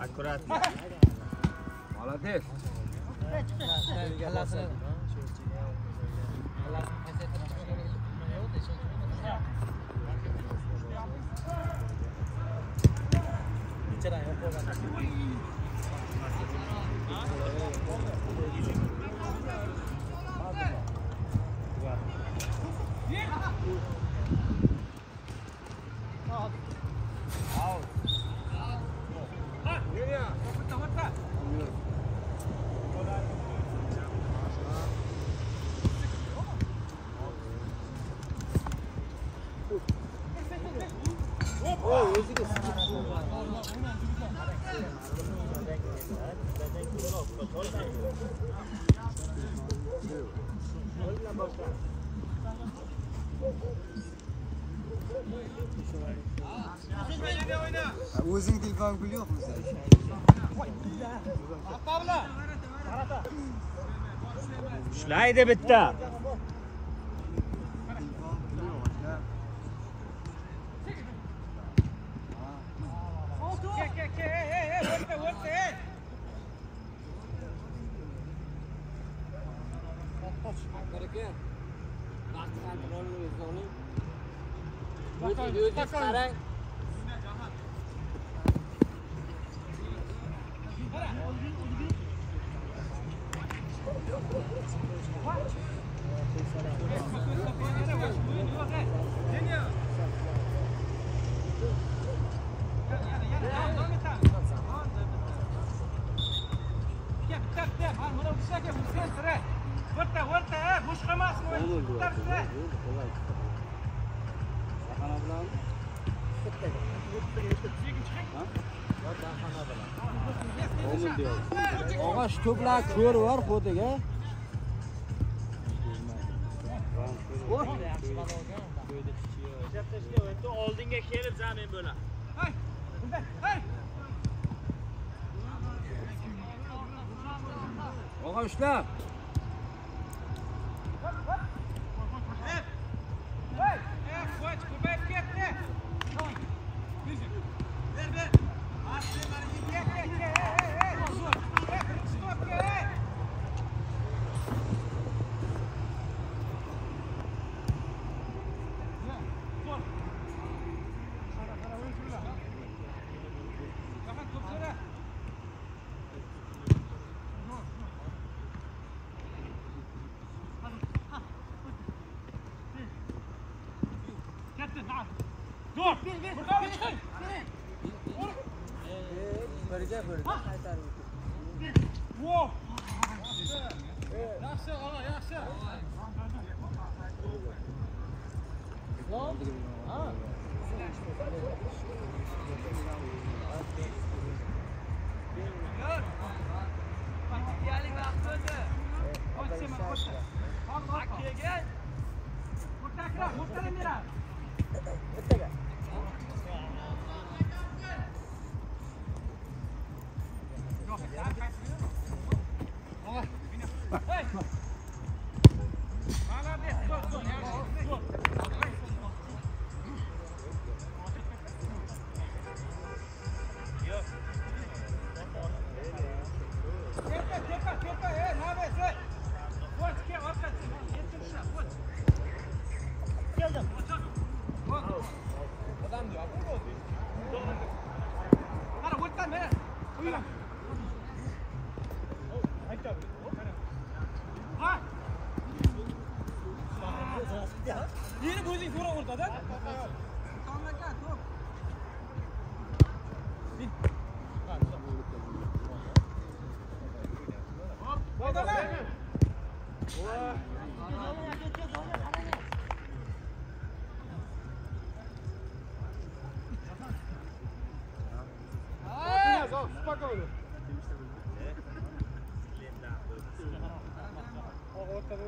Аккурат. Молодец. Yeah. o'zing telefon pul yo'qmi ushlaydi bitta Hey, hey, hey, what's that, what's that? aka vaqt kontrolingizni oling o'zingiz qarang Спокойно, спокойно, спокойно. Og'a shu to'plar ko'r bor xo'diga. Oldinga kelib zamin bo'la. Og'a ushlab. Lan. Ha.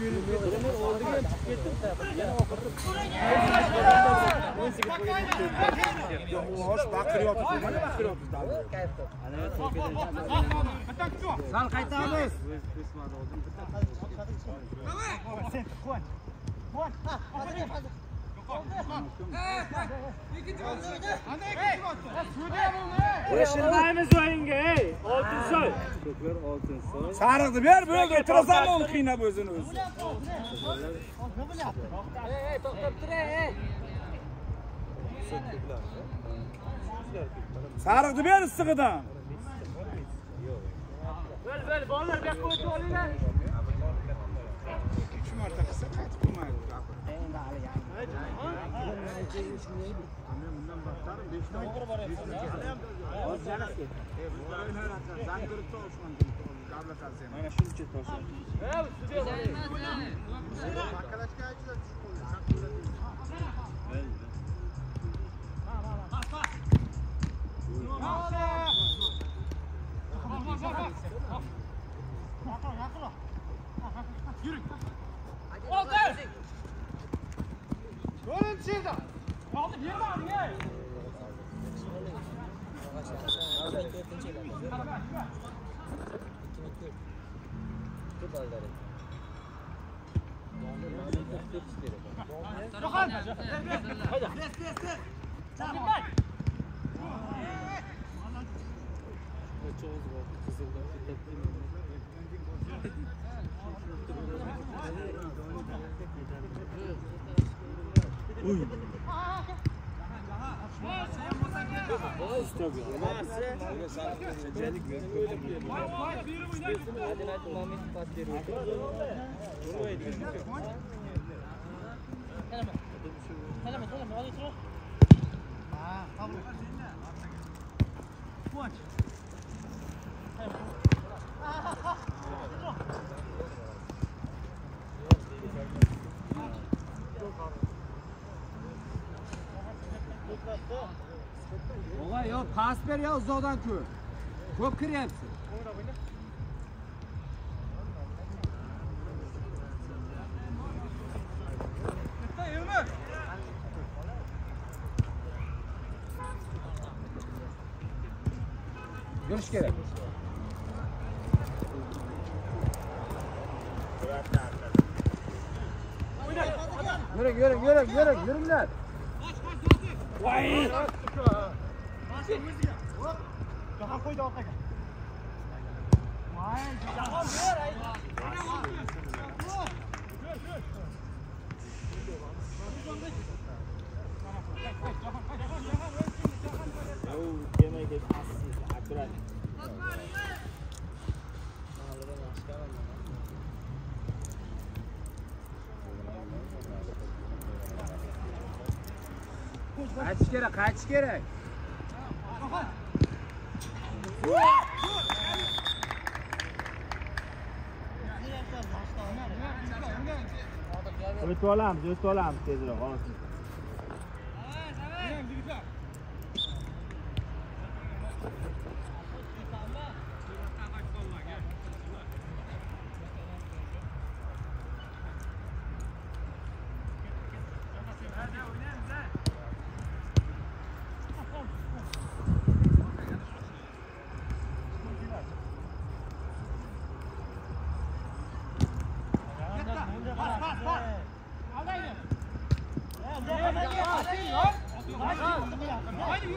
birga birga qaytarib Sal qaytamiz. Qo'shilmaymiz o'yinga, ey! Oltinsoy. Sariqni ber, bo'ldi. O'tirasanmi uni qiynab o'zini o'zi. Sariqni ber issig'idan. Bo'l, bo'l, bolalar bu yoqqa o'tib olinglar. Uch marta qilsa qaytib bo'lmaydi. Mana shuncha tosh. O'g'ay, yo pas ber yo uzoqdan ko'r. Ko'p kiryapsiz. Yurish kerak. Yuring, yuring, yuring, yuring, yuringlar. Daha koydu ortaga. Vay, qaytish kerak qaytish kerak Öt tolam, öt tolam tezroq, hozir.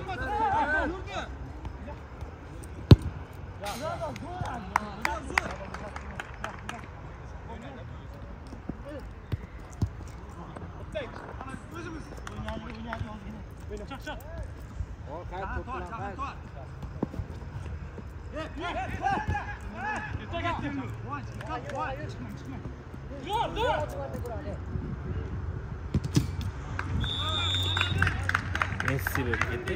Vurdu. Ya, ya. gibi gitti.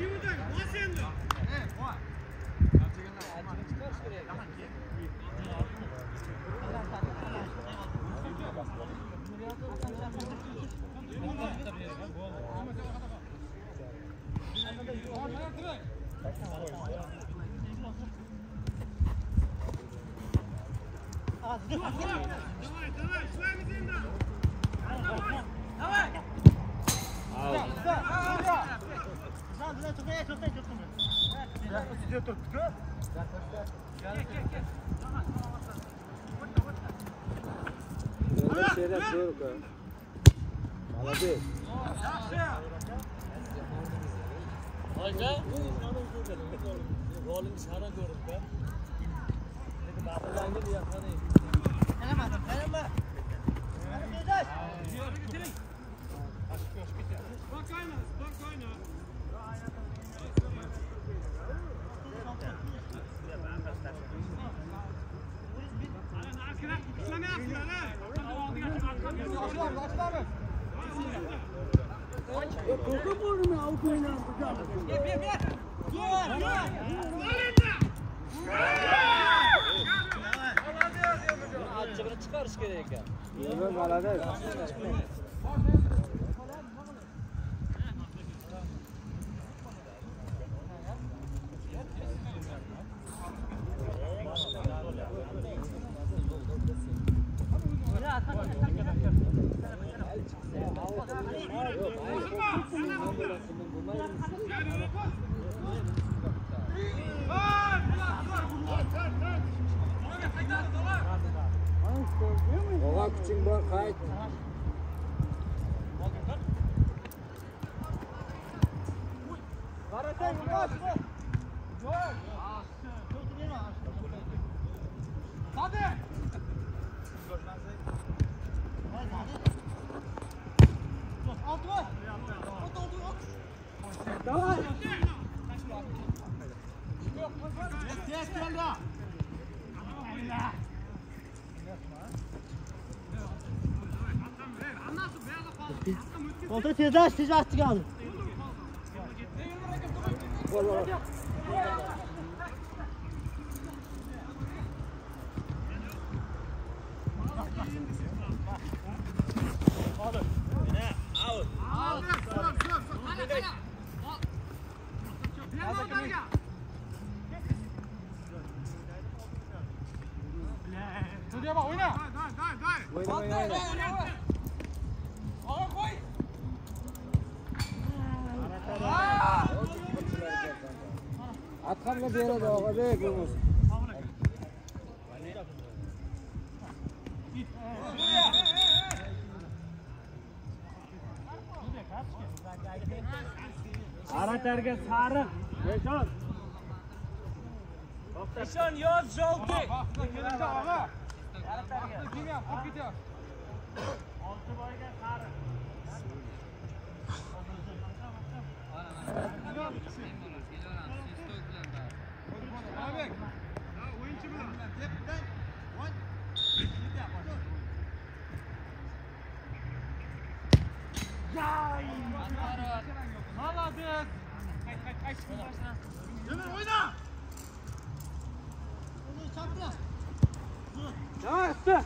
Давай, давай, с вами Давай, давай. идет тут. Да, да, да. Gel gel gel. Tamam tamam. Vurma vurma. Böyle şeyler zor be. Malabi. Hoca. Rolün sana görür be. Dedi babadan gibi yakanayım. Geleme adam geleme. Hadi kardeş. Yürü gidin. Aşk yok gitti. Bak ayna bak ayna. Çıkarış gerek ya. Evet, maladır. Oğlan küçük bırak kayıt. Karate, yavaş, yavaş. Kontrol tezler, siz artık alın. Oyna. Oyna, oyna, oyna. adhamga beradi og'abek bo'lmasa aratarga sarı. eshon eshon yoz jolti. oltiboyga sariq Aladık. Kaç kaç kaç. Ömer oyna. Onu çapraz. Dur.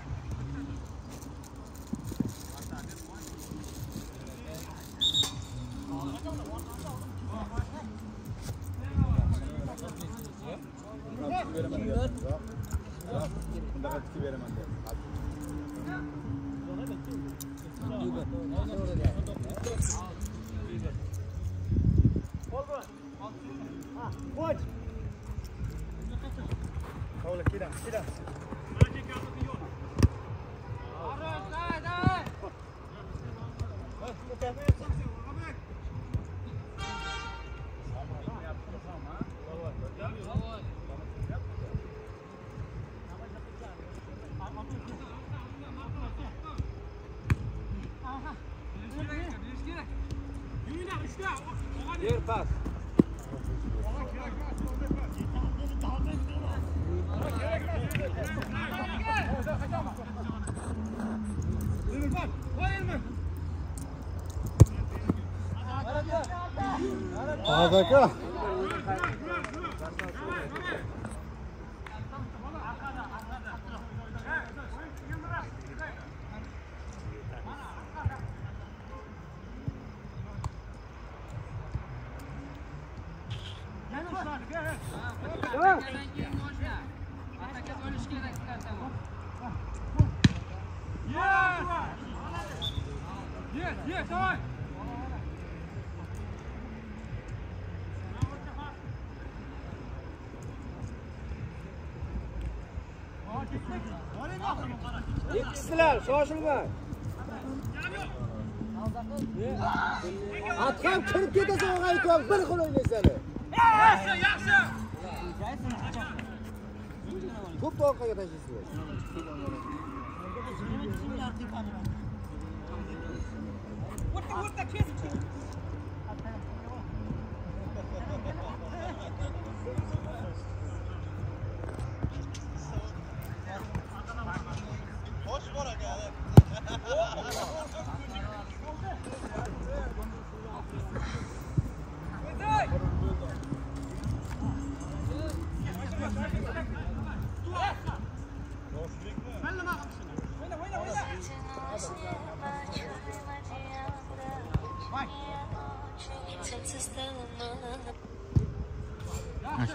Gracias. Атака! Yes, yes, all right. Kelasizlar, shoshilmang. Atxam kirib ketasan og'a aytyapti, bir xil o'ynaysan. Yaxshi, yaxshi. To'p orqaga tashlaysizlar. O'rta, o'rta, kesib.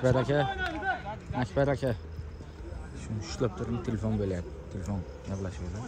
Akbar aka akbar aka shuni ushlab turing telefon bo'lyapti telefon gaplashyapti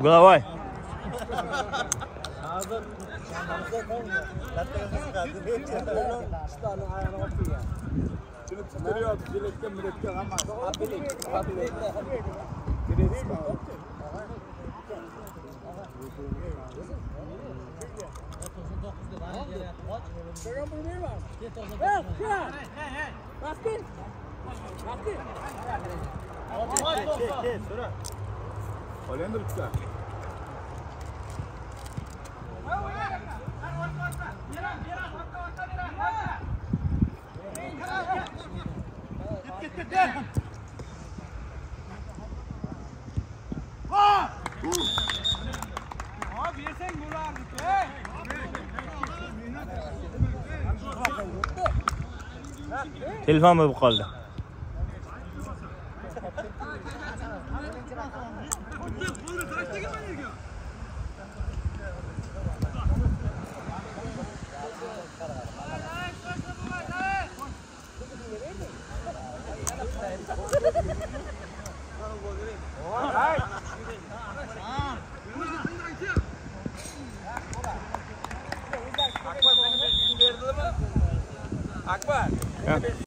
Головой. Shuni titrayapti, jiletga, miletga hammasi. Ol endi bitta. Abi yesen bo'lardi. Hey! Telefon bo'lib qoldi.